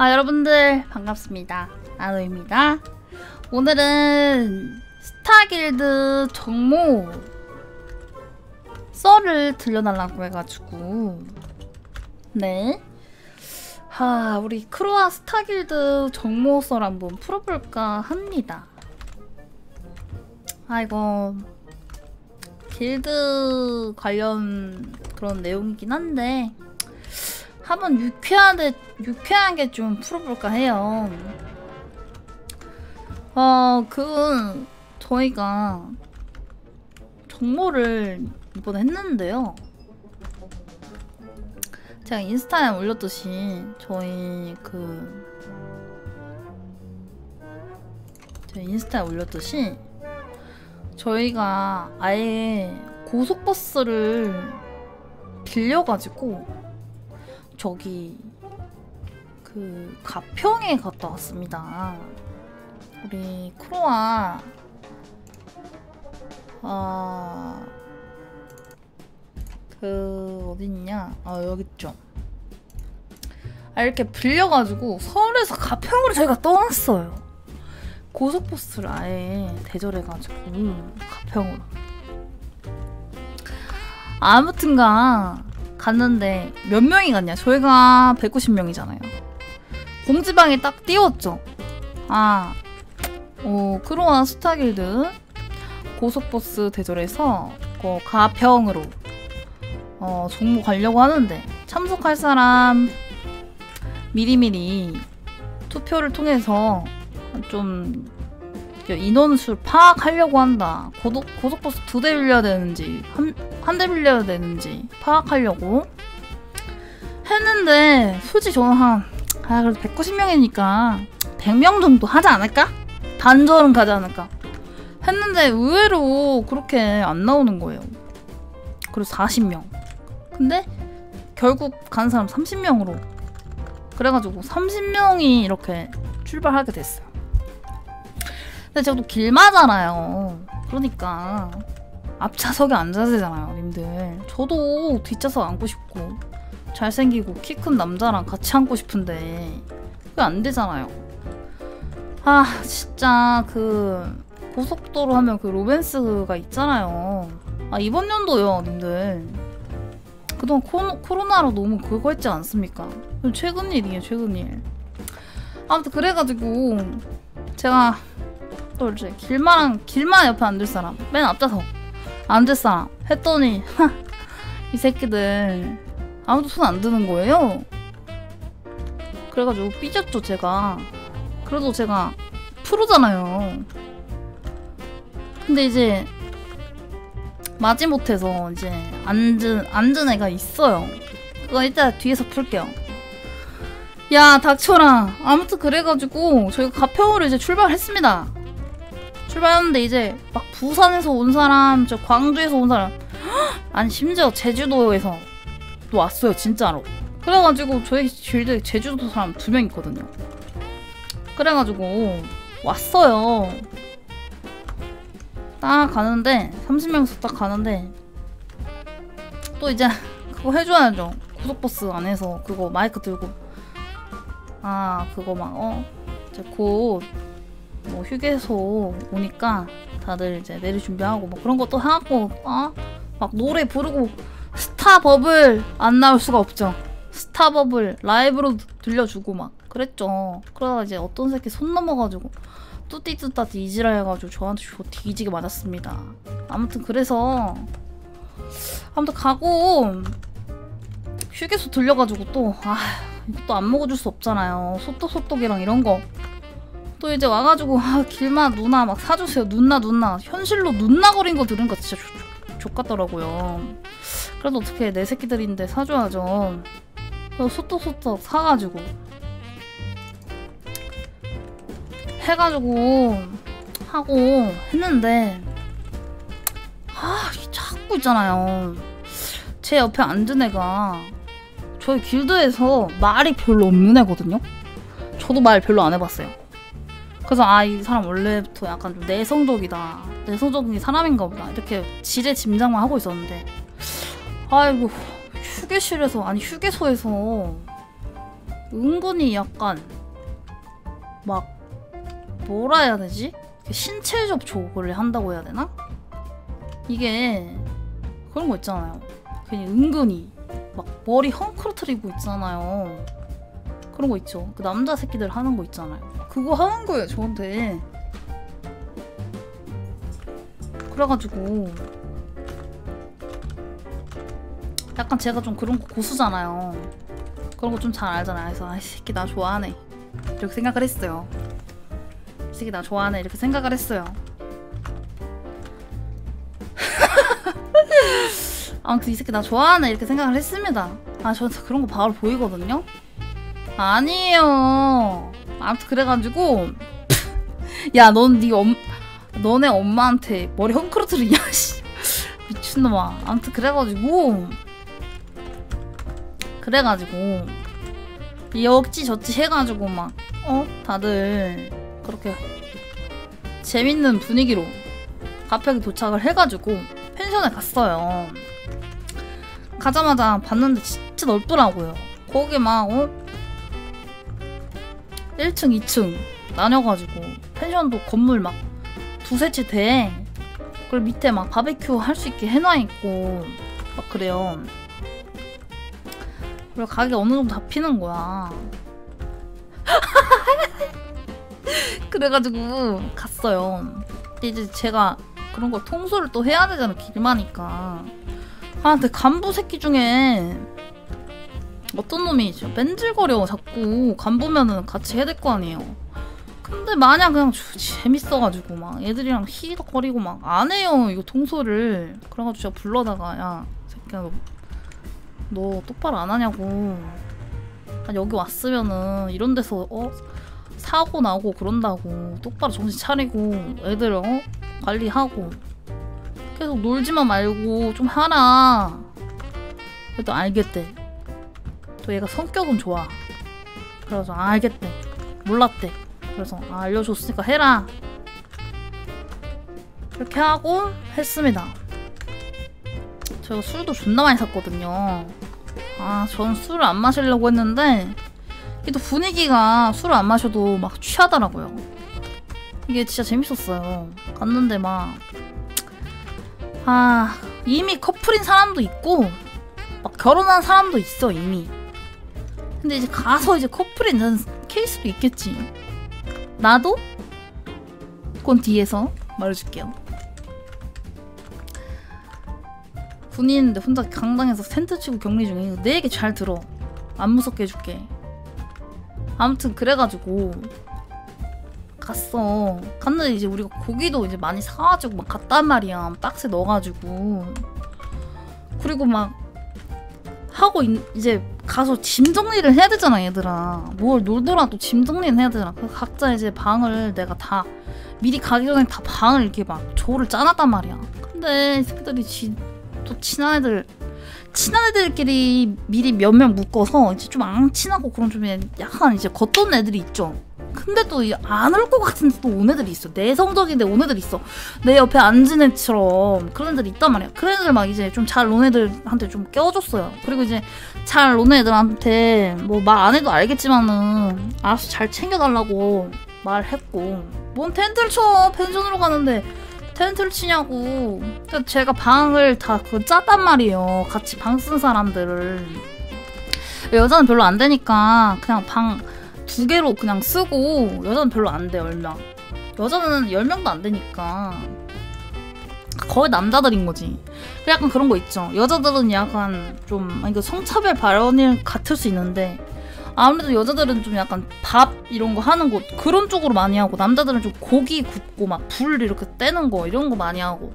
아 여러분들 반갑습니다. 아노입니다. 오늘은 스타길드 정모 썰을 들려달라고 해가지고. 네. 하, 우리 크로아 스타길드 정모 썰 한번 풀어볼까 합니다. 아 이거 길드 관련 그런 내용이긴 한데 한번 유쾌하게 유쾌하게 좀 풀어볼까 해요. 어, 그 저희가 정모를 이번에 했는데요. 제가 인스타에 올렸듯이 저희 그 제가 인스타에 올렸듯이 저희가 아예 고속버스를 빌려가지고 저기 그 가평에 갔다 왔습니다. 우리 크로아 아... 그 어딨냐? 아 여기 있죠. 아 이렇게 빌려가지고 서울에서 가평으로 저희가 떠났어요. 고속버스를 아예 대절해가지고 가평으로. 아무튼가 갔는데 몇 명이 갔냐? 저희가 190명이잖아요. 공지방에 딱 띄웠죠. 아, 어, 크로아 스타길드 고속버스 대절해서 그 가평으로 어, 종무 가려고 하는데 참석할 사람 미리미리 투표를 통해서 좀 인원수 파악하려고 한다. 고속, 고속버스 두 대 빌려야 되는지, 한, 한대 빌려야 되는지 파악하려고 했는데, 솔직히 저는 한, 아, 그래도 190명이니까 100명 정도 하지 않을까? 단절은 가지 않을까? 했는데, 의외로 그렇게 안 나오는 거예요. 그리고 40명. 근데, 결국 간 사람 30명으로. 그래가지고 30명이 이렇게 출발하게 됐어요. 근데 또 길마잖아요. 그러니까 앞좌석에 앉아야 되잖아요, 님들. 저도 뒷좌석 앉고 싶고 잘생기고 키 큰 남자랑 같이 앉고 싶은데 그게 안 되잖아요. 아 진짜 그 고속도로 하면 그 로맨스가 있잖아요. 아 이번 연도요, 님들. 그동안 코로, 코로나로 너무 그거 했지 않습니까? 최근 일이에요, 최근 일. 아무튼 그래가지고 제가 또 이제 길만 길만 옆에 앉을 사람 맨 앞좌석 앉을 사람 했더니 이 새끼들 아무도 손 안 드는 거예요. 그래가지고 삐졌죠 제가. 그래도 제가 프로잖아요. 근데 이제 마지못해서 이제 앉은 앉은 애가 있어요. 그거 이따 뒤에서 풀게요. 야 닥쳐라. 아무튼 그래가지고 저희가 가평으로 이제 출발했습니다. 출발하는데 이제 막 부산에서 온 사람, 저 광주에서 온 사람, 아니 심지어 제주도에서 또 왔어요 진짜로. 그래가지고 저희 길드에 제주도 사람 두 명 있거든요. 그래가지고 왔어요. 딱 가는데 30명에서 딱 가는데 또 이제 그거 해줘야죠. 고속버스 안에서 그거 마이크 들고 아 그거 막어 이제 곧 뭐 휴게소 오니까 다들 이제 내릴 준비하고 뭐 그런 것도 하고 어? 막 노래 부르고 스타버블 안 나올 수가 없죠. 스타버블 라이브로 들려주고 막 그랬죠. 그러다가 이제 어떤 새끼 손 넘어가지고 뚜띠뚜따띠 이지라 해가지고 저한테 저 뒤지게 맞았습니다. 아무튼 그래서 아무튼 가고 휴게소 들려가지고 또 아, 이것도 안 먹어줄 수 없잖아요. 소떡소떡이랑 이런 거. 또 이제 와가지고 아, 길마 누나 막 사주세요. 누나 누나. 현실로 누나 거린 거 들은 거 진짜 족같더라고요. 그래도 어떻게 내 새끼들인데 사줘야죠. 소떡소떡 사가지고. 해가지고 하고 했는데 아 자꾸 있잖아요. 제 옆에 앉은 애가 저희 길드에서 말이 별로 없는 애거든요? 저도 말 별로 안 해봤어요 그래서 아 이 사람 원래부터 약간 좀 내성적이다 내성적인 사람인가 보다 이렇게 지레 짐작만 하고 있었는데 아이고 휴게실에서 아니 휴게소에서 은근히 약간 막 뭐라 해야 되지? 신체 접촉을 한다고 해야 되나? 이게 그런 거 있잖아요. 그냥 은근히 막 머리 헝클어트리고 있잖아요. 그런 거 있죠. 그 남자 새끼들 하는 거 있잖아요. 그거 하는 거예요, 저한테. 그래가지고 약간 제가 좀 그런 거 고수잖아요. 그런 거 좀 잘 알잖아요. 그래서 아, 이 새끼 나 좋아하네. 이렇게 생각을 했어요. 이 새끼 나 좋아하네. 이렇게 생각을 했어요. 아무튼 이 새끼 나 좋아하네. 이렇게 생각을 했습니다. 아, 저한테 그런 거 바로 보이거든요? 아니에요. 아무튼 그래가지고 야, 넌네 엄, 너네 엄마한테 머리 헝클어트리냐, 씨. 미친놈아. 아무튼 그래가지고 그래가지고 역지 저지 해가지고 막 어? 다들 그렇게 재밌는 분위기로 갑자기 도착을 해가지고 펜션에 갔어요. 가자마자 봤는데 진짜 넓더라고요. 거기 막 어? 1층, 2층 나뉘어가지고 펜션도 건물 막 두세 채 돼. 그리고 밑에 막 바베큐 할 수 있게 해놔 있고 막 그래요. 그리고 가게 어느 정도 잡히는 거야. 그래가지고 갔어요. 이제 제가 그런 거 통솔을 또 해야 되잖아 길마니까. 아 근데 간부 새끼 중에 어떤 놈이 뺀질거려 자꾸 간부면은 같이 해야 될 거 아니에요. 근데 마냥 그냥 재밌어가지고 막 애들이랑 히덕거리고 막 안 해요 이거 통솔을. 그래가지고 제가 불러다가 야 새끼야 너, 너 똑바로 안 하냐고. 아, 여기 왔으면은 이런 데서 어 사고 나고 그런다고 똑바로 정신 차리고 애들 어 관리하고 계속 놀지만 말고 좀 하라. 그래도 알겠대. 또 얘가 성격은 좋아. 그래서 아, 알겠대. 몰랐대. 그래서 아, 알려줬으니까 해라. 이렇게 하고 했습니다. 제가 술도 존나 많이 샀거든요. 아, 전 술을 안 마시려고 했는데 이게 또 분위기가 술을 안 마셔도 막 취하더라고요. 이게 진짜 재밌었어요. 갔는데 막, 아, 이미 커플인 사람도 있고, 막 결혼한 사람도 있어, 이미. 근데 이제 가서 이제 커플이 있는 케이스도 있겠지. 나도? 그건 뒤에서 말해줄게요. 군인인데 혼자 강당에서 텐트 치고 격리 중에 내 얘기 잘 들어. 안 무섭게 해줄게. 아무튼 그래가지고 갔어. 갔는데 이제 우리가 고기도 이제 많이 사가지고 막 갔단 말이야. 박스에 넣어가지고. 그리고 막 하고 있, 이제 가서 짐 정리를 해야 되잖아 얘들아. 뭘 놀더라도 짐 정리는 해야 되잖아. 각자 이제 방을 내가 다 미리 가기 전에 다 방을 이렇게 막 조를 짜놨단 말이야. 근데 이 새끼들이 지, 또 친한 애들 친한 애들끼리 미리 몇 명 묶어서 이제 좀 안 친하고 그런 좀 약간 이제 겉도는 애들이 있죠. 근데 또 안 올 것 같은데 또 온 애들이 있어. 내성적인데 온 애들이 있어. 내 옆에 앉은 애처럼 그런 애들이 있단 말이야. 그런 애들 막 이제 좀잘논 애들한테 좀 껴줬어요. 그리고 이제 잘논 애들한테 뭐 말 안 해도 알겠지만은 알아서 잘 챙겨달라고 말했고 뭔 텐트를 쳐 펜션으로 가는데 텐트를 치냐고. 제가 방을 다 그 짰단 말이에요. 같이 방 쓴 사람들을. 여자는 별로 안 되니까 그냥 방 두 개로 그냥 쓰고 여자는 별로 안 돼, 10명. 여자는 10명도 안 되니까. 거의 남자들인 거지. 약간 그런 거 있죠. 여자들은 약간 좀, 이거 성차별 발언이 같을 수 있는데, 아무래도 여자들은 좀 약간 밥 이런 거 하는 거 그런 쪽으로 많이 하고 남자들은 좀 고기 굽고 막 불 이렇게 떼는 거 이런 거 많이 하고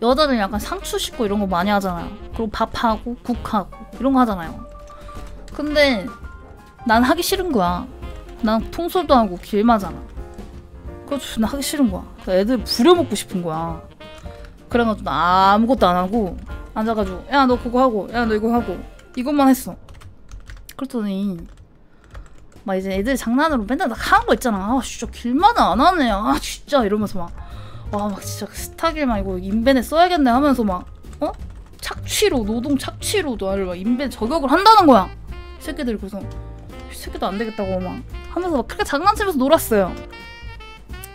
여자들은 약간 상추 씻고 이런 거 많이 하잖아요. 그리고 밥하고 국하고 이런 거 하잖아요. 근데 난 하기 싫은 거야. 난 통솔도 하고 길 마잖아. 그래서 나 하기 싫은 거야. 애들 부려먹고 싶은 거야. 그래가지고 나 아무것도 안 하고 앉아가지고 야 너 그거 하고 야 너 이거 하고 이것만 했어. 그랬더니 막 이제 애들 장난으로 맨날 막 하는 거 있잖아. 아 진짜 길만 안 하네. 아 진짜 이러면서 막 와 막 진짜 스타길만 이거 인벤에 써야겠네 하면서 막 어? 착취로 노동 착취로 나를 막 인벤 저격을 한다는 거야. 새끼들 그래서 이 새끼도 안 되겠다고 막 하면서 막 그렇게 장난치면서 놀았어요.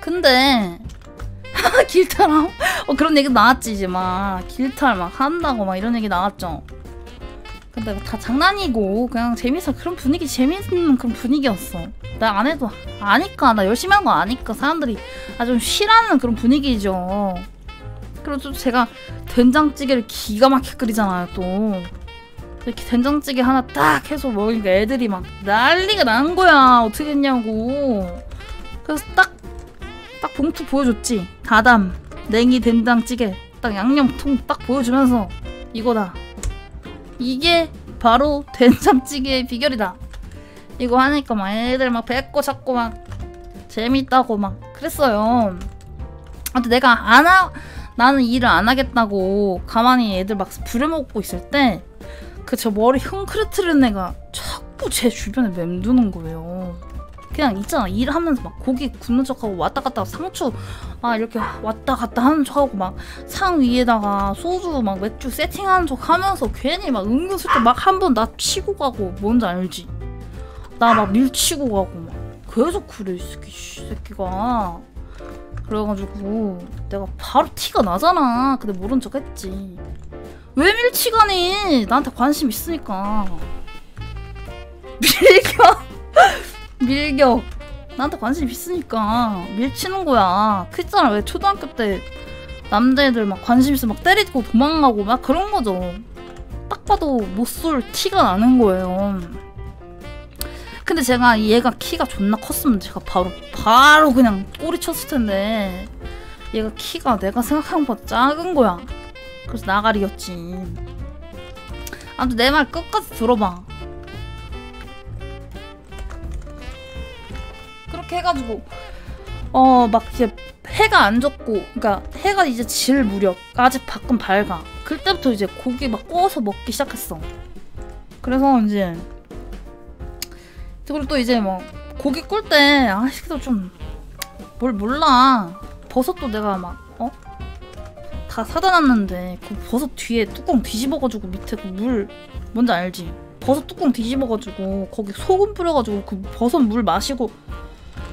근데 길탈 어 그런 얘기 나왔지 이제 막 길탈 막 한다고 막 이런 얘기 나왔죠. 근데 다 장난이고 그냥 재밌어 그런 분위기 재밌는 그런 분위기였어. 나 안 해도 아니까 나 열심히 한 거 아니까 사람들이 아좀 싫어하는 그런 분위기죠. 그리고 또 제가 된장찌개를 기가 막히게 끓이잖아요 또. 이렇게 된장찌개 하나 딱 해서 먹으니까 애들이 막 난리가 난 거야 어떻게 했냐고. 그래서 딱 딱 봉투 보여줬지. 다담 냉이 된장찌개 딱 양념통 딱 보여주면서 이거다. 이게 바로 된장찌개의 비결이다. 이거 하니까 막 애들 막 뱉고 잡고 막 재밌다고 막 그랬어요. 아무튼 내가 안 하, 나는 일을 안 하겠다고 가만히 애들 막 부려먹고 있을 때 그저 머리 흥크르트는 애가 자꾸 제 주변에 맴도는 거예요. 그냥 있잖아 일하면서 막 고기 굽는 척하고 왔다 갔다 상추 막 이렇게 왔다 갔다 하는 척하고 막 상 위에다가 소주 막 맥주 세팅하는 척 하면서 괜히 막 은근슬쩍 막 한 번 나 치고 가고 뭔지 알지? 나 막 밀치고 가고 막 계속 그래 이 새끼 이 새끼가 그래가지고 내가 바로 티가 나잖아 근데 모른 척 했지 왜 밀치가니? 나한테 관심 있으니까. 밀격 밀격 나한테 관심 있으니까. 밀치는 거야. 그랬잖아. 왜 초등학교 때 남자애들 막 관심 있으면 막 때리고 도망가고 막 그런 거죠. 딱 봐도 못 쏠 티가 나는 거예요. 근데 제가 얘가 키가 존나 컸으면 제가 바로 바로 그냥 꼬리 쳤을 텐데 얘가 키가 내가 생각한 것보다 작은 거야 그래서 나가리였지. 아무튼 내 말 끝까지 들어봐. 그렇게 해가지고 어 막 이제 해가 안 졌고 그러니까 해가 이제 질 무렵 아직 밖은 밝아. 그때부터 이제 고기 막 구워서 먹기 시작했어. 그래서 이제 그리고 또 이제 뭐 고기 꿀 때아 새끼들 좀뭘 몰라. 버섯도 내가 막 어? 다 사다 놨는데 그 버섯 뒤에 뚜껑 뒤집어가지고 밑에 그 물 뭔지 알지? 버섯 뚜껑 뒤집어가지고 거기 소금 뿌려가지고 그 버섯 물 마시고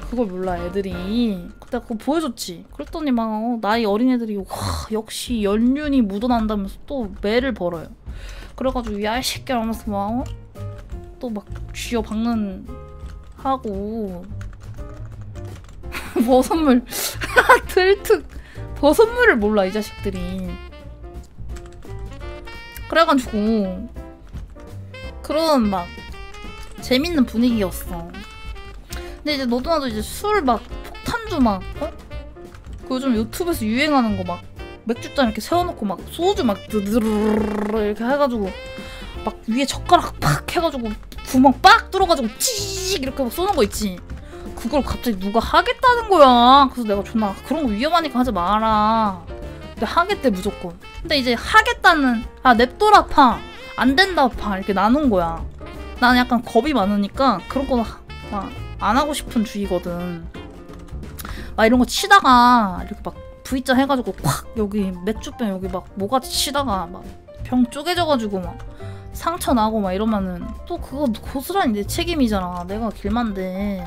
그걸 몰라 애들이 그때 그거 보여줬지 그랬더니 막 어, 나이 어린 애들이 와 역시 연륜이 묻어난다면서 또 매를 벌어요 그래가지고 야 이 새끼야 하면서 막 어? 또막 쥐어 박는 하고 버섯물 들특 버섯물을 몰라 이 자식들이. 그래가지고 그런 막 재밌는 분위기였어. 근데 이제 너도 나도 이제 술 막 폭탄주 막 어? 그 요즘 유튜브에서 유행하는 거 막 맥주잔 이렇게 세워놓고 막 소주 막 드르르르 이렇게 해가지고 막 위에 젓가락 팍 해가지고 구멍 빡 뚫어가지고 찌익 이렇게 막 쏘는 거 있지 그걸 갑자기 누가 하겠다는 거야. 그래서 내가 존나 그런 거 위험하니까 하지 마라. 근데 하겠대 무조건. 근데 이제 하겠다는 아 냅둬라 파 안 된다 파. 이렇게 나눈 거야. 나는 약간 겁이 많으니까 그런 거안 하고 싶은 주의거든. 막 이런 거 치다가 이렇게 막 V자 해가지고 콱 여기 맥주병 여기 막 모가지 치다가 막 병 쪼개져가지고 막 상처 나고 막 이러면은 또 그거 고스란히 내 책임이잖아. 내가 길만데.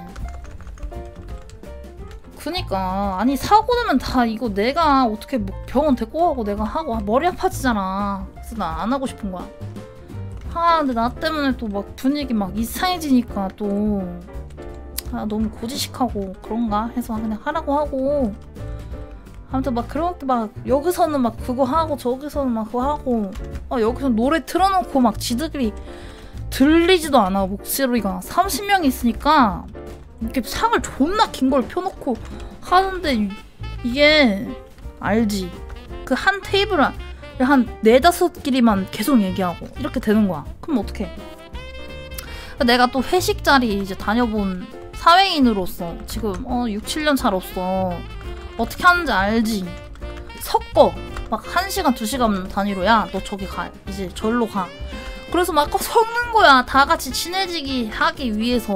그니까. 아니 사고 나면 다 이거 내가 어떻게 뭐 병원 데리고 가고 내가 하고 아, 머리 아파지잖아. 그래서 나 안 하고 싶은 거야. 아 근데 나 때문에 또 막 분위기 막 이상해지니까 또. 아, 너무 고지식하고 그런가 해서 그냥 하라고 하고. 아무튼 막 그렇게 막 여기서는 막 그거 하고 저기서는 막 그거 하고. 아 여기서 노래 틀어놓고 막 지들끼리 들리지도 않아 목소리가. 30명이 있으니까 이렇게 상을 존나 긴 걸 펴놓고 하는데 이- 이게 알지? 그 한 테이블 한 네다섯 끼리만 계속 얘기하고 이렇게 되는 거야. 그럼 어떡해? 내가 또 회식 자리 이제 다녀본 사회인으로서 지금 어 6, 7년 차로서 어떻게 하는지 알지? 섞어. 막 1시간 2시간 단위로 야. 너 저기 가. 이제 절로 가. 그래서 막 섞는 거야. 다 같이 친해지기 하기 위해서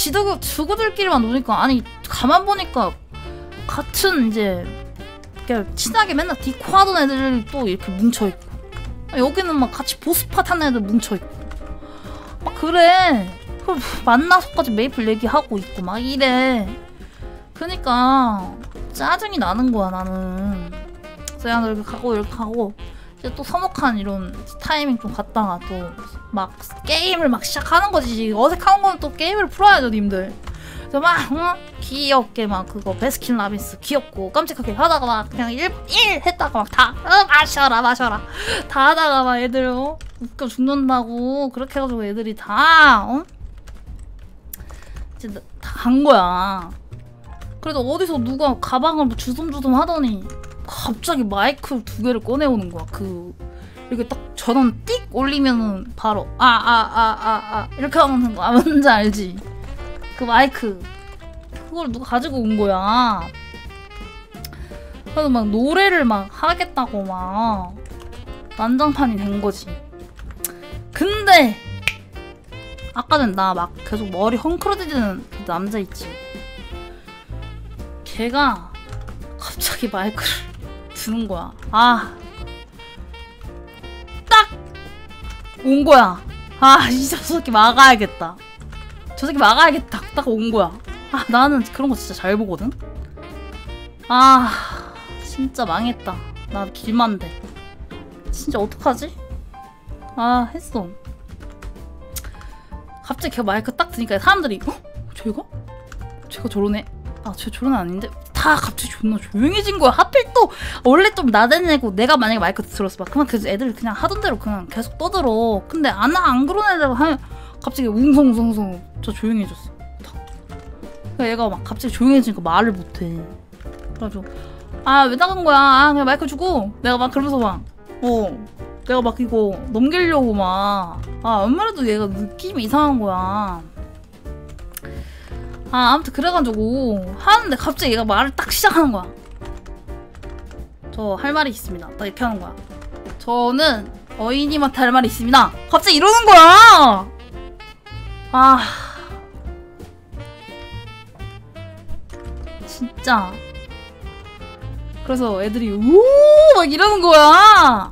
지들 주구들끼리만 노니까 아니 가만 보니까 같은 이제 이렇게 친하게 맨날 디코 하던 애들 또 이렇게 뭉쳐있고 여기는 막 같이 보스팟 하는 애들 뭉쳐있고 막 그래 그 만나서까지 메이플 얘기하고 있고 막 이래. 그니까 짜증이 나는 거야 나는. 그래서 야, 너 이렇게 가고 이렇게 가고 이제 또 서먹한 이런 타이밍 좀 갔다가 또 막 게임을 막 시작하는 거지. 어색한 건 또 게임을 풀어야죠 님들. 그래서 막 응? 귀엽게 막 그거 베스킨 라빈스 귀엽고 깜찍하게 하다가 막 그냥 일, 일 했다가 막다 어, 마셔라 마셔라 다 하다가 막 애들 어? 웃겨 죽는다고 그렇게 해가지고 애들이 다 어? 이제 다 간 거야 그래도 어디서 누가 가방을 뭐 주섬주섬 하더니 갑자기 마이크 두 개를 꺼내오는 거야. 그 이렇게 딱 전원 띡 올리면은 바로 아 아 아 아아 이렇게 하는 거 아, 뭔지 알지? 그 마이크. 그걸 누가 가지고 온 거야. 그래서 막 노래를 막 하겠다고 막 난장판이 된 거지. 근데 아까 전 나 막 계속 머리 헝클어지는 그 남자 있지. 걔가 갑자기 마이크를 드는 거야 아 딱 온 거야 아 이 녀석이 막아야겠다 저 새끼 막아야겠다. 딱 온 거야. 아, 나는 그런 거 진짜 잘 보거든? 아, 진짜 망했다. 나 길만데. 진짜 어떡하지? 아, 했어. 갑자기 걔 마이크 딱 드니까 사람들이, 어? 쟤가? 쟤가 저러네? 아, 쟤 저런 애 아닌데? 다 갑자기 존나 조용해진 거야. 하필 또, 원래 좀 나대내고 내가 만약에 마이크 들었어. 막, 그러면 그 애들 그냥 하던 대로 그냥 계속 떠들어. 근데 안, 안 그런 애들 하면, 갑자기 웅성웅성 저 조용해졌어. 탁. 그러니까 얘가 막 갑자기 조용해지니까 말을 못해. 그래가지고 아왜 나간 거야? 아 그냥 마이크 주고 내가 막 그러면서 막 어. 내가 막 이거 넘기려고 막 아 아무래도 얘가 느낌이 이상한 거야. 아 아무튼 그래가지고 하는데 갑자기 얘가 말을 딱 시작하는 거야. 저 할 말이 있습니다. 딱 이렇게 하는 거야. 저는 어인님한테 할 말이 있습니다. 갑자기 이러는 거야. 아 진짜 그래서 애들이 우 막 이러는 거야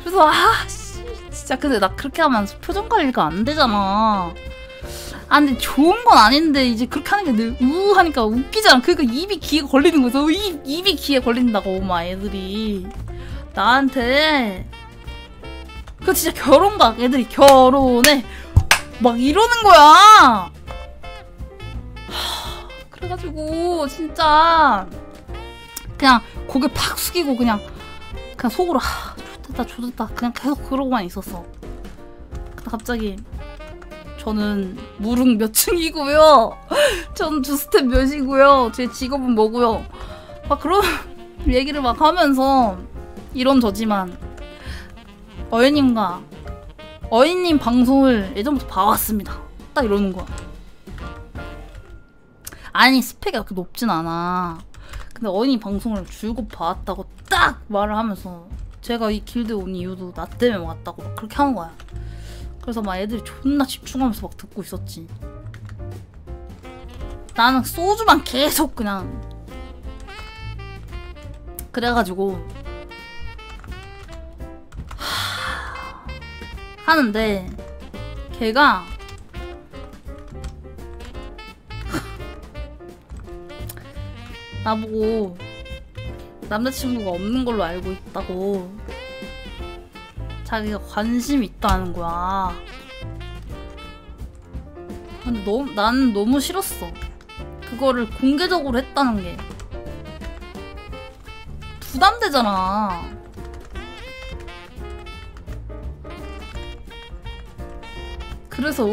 그래서 아 씨, 진짜 근데 나 그렇게 하면 표정 관리가 안 되잖아 아 근데 좋은 건 아닌데 이제 그렇게 하는 게 늘 우 하니까 웃기잖아. 그러니까 입이 귀에 걸리는 거죠. 입, 입이 귀에 걸린다고 막 애들이. 나한테. 그 진짜 결혼각. 애들이 결혼해. 막 이러는 거야. 하, 그래가지고 진짜 그냥 고개 팍 숙이고 그냥 그냥 속으로 하, 좋됐다 좋됐다. 그냥 계속 그러고만 있었어. 갑자기 저는 무릉 몇 층이고요. 저는 두 스텝 몇이고요. 제 직업은 뭐고요. 막 그런 얘기를 막 하면서 이런 저지만 어연님과 어인님 방송을 예전부터 봐왔습니다. 딱 이러는 거야. 아니 스펙이 그렇게 높진 않아. 근데 어인이 방송을 줄곧 봐왔다고 딱 말을 하면서 제가 이 길드 온 이유도 나 때문에 왔다고 막 그렇게 하는 거야. 그래서 막 애들이 존나 집중하면서 막 듣고 있었지. 나는 소주만 계속 그냥 그래가지고 하는데 걔가 나보고 남자친구가 없는 걸로 알고 있다고 자기가 관심이 있다는 거야. 근데 너무, 나는 너무 싫었어. 그거를 공개적으로 했다는 게. 부담되잖아. 그래서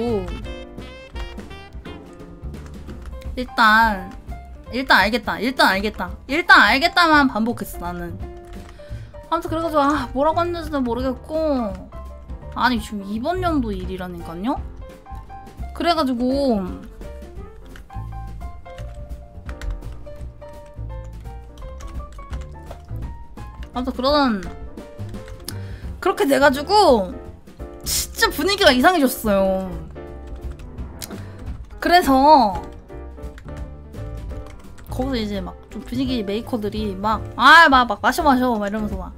일단 일단 알겠다. 일단 알겠다. 일단 알겠다만 반복했어 나는 아무튼 그래가지고 아 뭐라고 했는지도 모르겠고. 아니 지금 이번 연도 일이라니까요? 그래가지고. 아무튼 그러던 그렇게 돼가지고 진짜 분위기가 이상해졌어요. 그래서 거기서 이제 막 좀 분위기 메이커들이 막 아 막 막 마셔 마셔 막 이러면서 막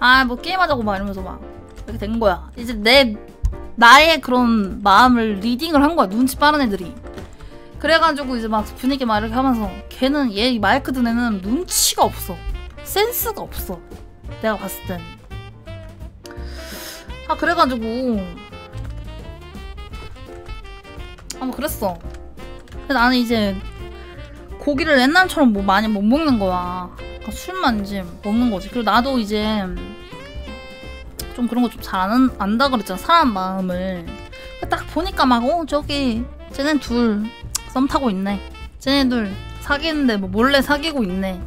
아 뭐 게임하자고 막 이러면서 막 이렇게 된 거야. 이제 내 나의 그런 마음을 리딩을 한 거야 눈치 빠른 애들이. 그래가지고 이제 막 분위기 막 이렇게 하면서 걔는 얘 마이크 든 애는 눈치가 없어. 센스가 없어. 내가 봤을 땐. 아 그래가지고 아뭐 그랬어. 근데 나는 이제 고기를 옛날처럼 뭐 많이 못 먹는 거야 그러니까 술만 이제 먹는 거지. 그리고 나도 이제 좀 그런 거 좀 잘 안다 그랬잖아 사람 마음을. 딱 보니까 막 어 저기 쟤네 둘 썸 타고 있네. 쟤네 둘 사귀는데 뭐 몰래 사귀고 있네.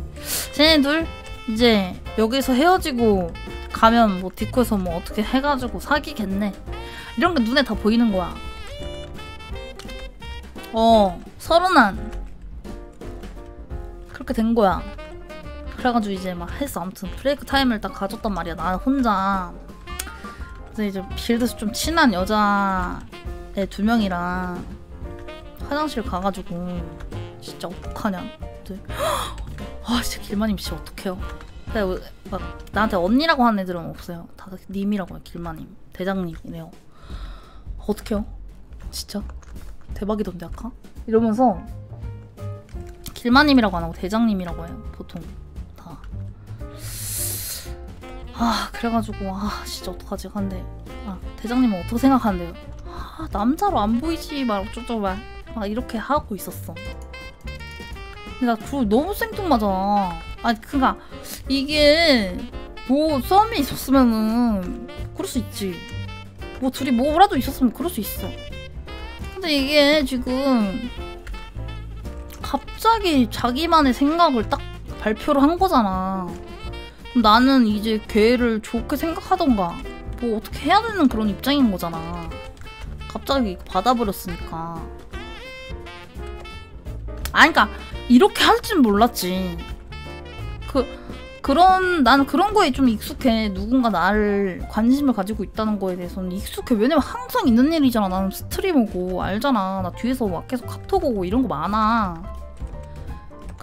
쟤네 둘 이제 여기서 헤어지고 가면 뭐 디코에서 뭐 어떻게 해가지고 사귀겠네. 이런 게 눈에 다 보이는 거야. 어 서른한. 그렇게 된 거야 그래가지고 이제 막 했어. 아무튼 break time을 딱 가졌단 말이야. 나 혼자. 그래서 이제 길드에서 좀 친한 여자애 두 명이랑 화장실 가가지고 진짜 어떡하냐. 아 진짜 길마님 진짜 어떡해요. 근데 막 나한테 언니라고 하는 애들은 없어요. 다 님이라고 해요. 길마님. 대장님이래요. 어떡해요? 진짜? 대박이던데 아까? 이러면서 길마님이라고 안 하고 대장님이라고 해요 보통 아 그래가지고 아 진짜 어떡하지? 근데 아 대장님은 어떻게 생각하는데요? 아 남자로 안 보이지? 막 어쩌고 막, 막 이렇게 하고 있었어. 근데 나 그거 너무 생뚱맞아. 아니 그니까 이게 뭐 썸이 있었으면은 그럴 수 있지. 뭐 둘이 뭐라도 있었으면 그럴 수 있어. 근데 이게 지금 갑자기 자기만의 생각을 딱 발표를 한 거잖아 나는 이제 걔를 좋게 생각하던가. 뭐 어떻게 해야 되는 그런 입장인 거잖아. 갑자기 받아버렸으니까. 아니 그니까 이렇게 할 줄 몰랐지. 그 그런 나는 그런 거에 좀 익숙해. 누군가 나를 관심을 가지고 있다는 거에 대해서는 익숙해. 왜냐면 항상 있는 일이잖아. 나는 스트리머고 알잖아. 나 뒤에서 막 계속 카톡 오고 이런 거 많아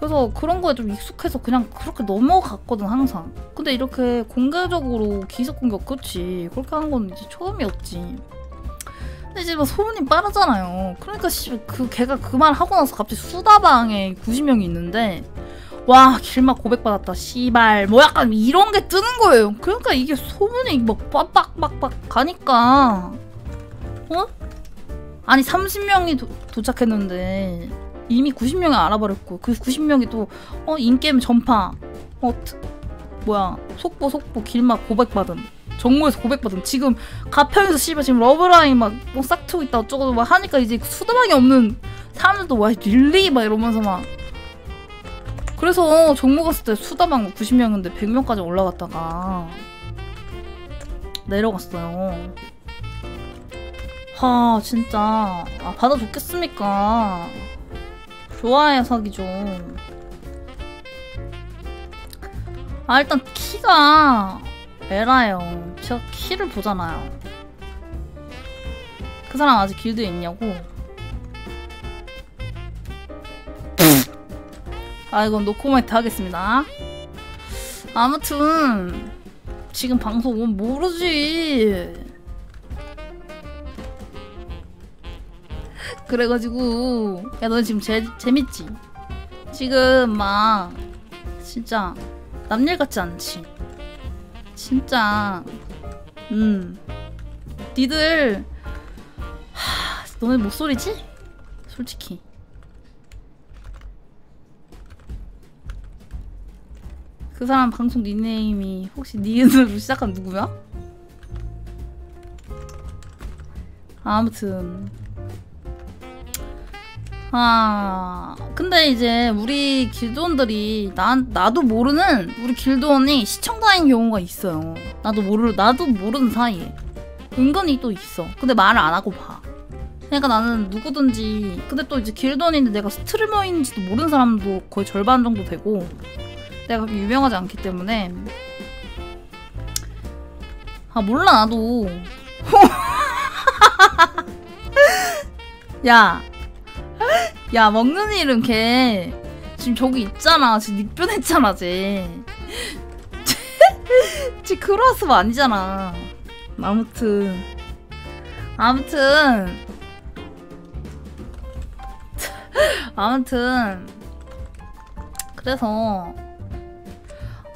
그래서 그런 거에 좀 익숙해서 그냥 그렇게 넘어갔거든 항상. 근데 이렇게 공개적으로 기습 공격 그치? 그렇게 하는 건 이제 처음이었지. 근데 이제 막 소문이 빠르잖아요. 그러니까 그 걔가 그 말 하고 나서 갑자기 수다방에 90명이 있는데 와 길마 고백받았다. 씨발 뭐 약간 이런 게 뜨는 거예요. 그러니까 이게 소문이 막 빡빡빡빡 가니까. 어? 아니 30명이 도, 도착했는데 이미 90명이 알아버렸고 그 90명이 또 어 in-game 전파 어 뭐야 속보 속보 길마 고백받은 정모에서 고백받은 지금 가평에서 씨발 지금 love line 막 뭐 싹트고 있다 어쩌고 막 하니까 이제 수다방이 없는 사람들도 와 릴리? 막 이러면서 막. 그래서 정모 갔을 때 수다방 90명인데 100명까지 올라갔다가 내려갔어요. 하 진짜. 아 받아줬겠습니까 좋아야 사기죠. 아 일단 키가 에라요. 제가 키를 보잖아요. 그 사람 아직 길드에 있냐고. 아 이건 노코멘트 하겠습니다. 아무튼 지금 방송 모르지. 그래가지고 야 너 지금 재, 재밌지? 지금 막 진짜 남일 같지 않지? 진짜 음 니들 하, 너네 목소리지? 솔직히 그 사람 방송 닉네임이 혹시 니은으로 시작한 누구야? 아무튼 아 근데 이제 우리 길드원들이 나, 나도 모르는 우리 길드원이 시청자인 경우가 있어요. 나도 모르 나도 모르는 사이에. 은근히 또 있어. 근데 말을 안 하고 봐. 그러니까 나는 누구든지 근데 또 이제 길드원인데 내가 스트리머인지도 모르는 사람도 거의 절반 정도 되고 내가 그렇게 유명하지 않기 때문에. 아 몰라 나도. 야 야, 먹는 이름 걔. 지금 저기 있잖아. 지금 닉변했잖아, 쟤. 쟤 크로스가 아니잖아. 아무튼. 아무튼. 아무튼. 그래서.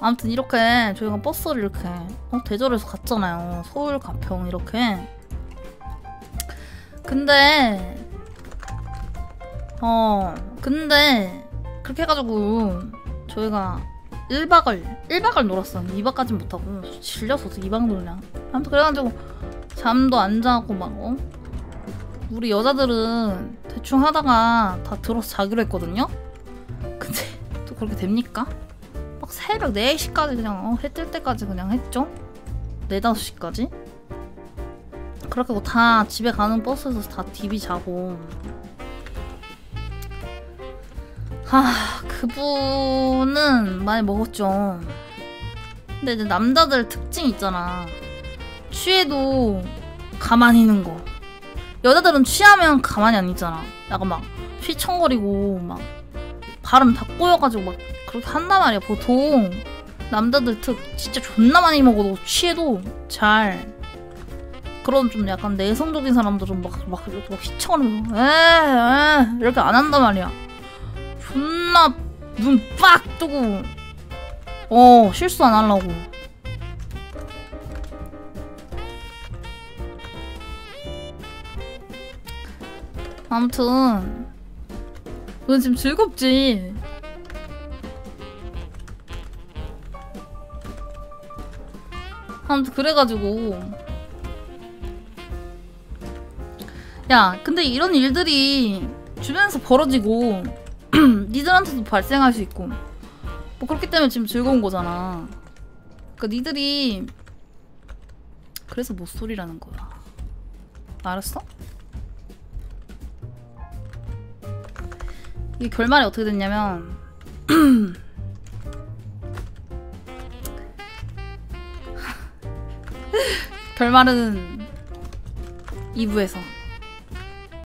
아무튼 이렇게 저희가 버스를 이렇게 어, 대절해서 갔잖아요. 서울 가평 이렇게. 근데 어 근데 그렇게 해가지고 저희가 1박을 1박을 놀았어요. 2박까진 못하고 질려서 2박 놀냐 아무튼 그래가지고 잠도 안 자고 막 어? 우리 여자들은 대충 하다가 다 들어서 자기로 했거든요? 근데 또 그렇게 됩니까? 막 새벽 4시까지 그냥 어, 해뜰 때까지 그냥 했죠? 4, 5시까지? 그렇게 하고 다 집에 가는 버스에서 다 DB 자고 하 그분은 많이 먹었죠. 근데 이제 남자들 특징 있잖아. 취해도 가만히 있는 거. 여자들은 취하면 가만히 안 있잖아. 약간 막 휘청거리고 막 발음 다 꼬여가지고 막 그렇게 한단 말이야 보통. 남자들 특 진짜 존나 많이 먹어도 취해도 잘 그런 좀 약간 내성적인 사람들은 막, 막 막 휘청거리면서 에에 이렇게 안 한단 말이야 존나 눈 빡 뜨고. 어 실수 안 하려고. 아무튼 넌 지금 즐겁지? 아무튼 그래가지고. 야 근데 이런 일들이 주변에서 벌어지고 니들한테도 발생할 수 있고. 뭐 그렇기 때문에 지금 즐거운 거잖아. 그니까 니들이 그래서 못 소리라는 거야. 알았어? 이 결말이 어떻게 됐냐면 결말은 2부에서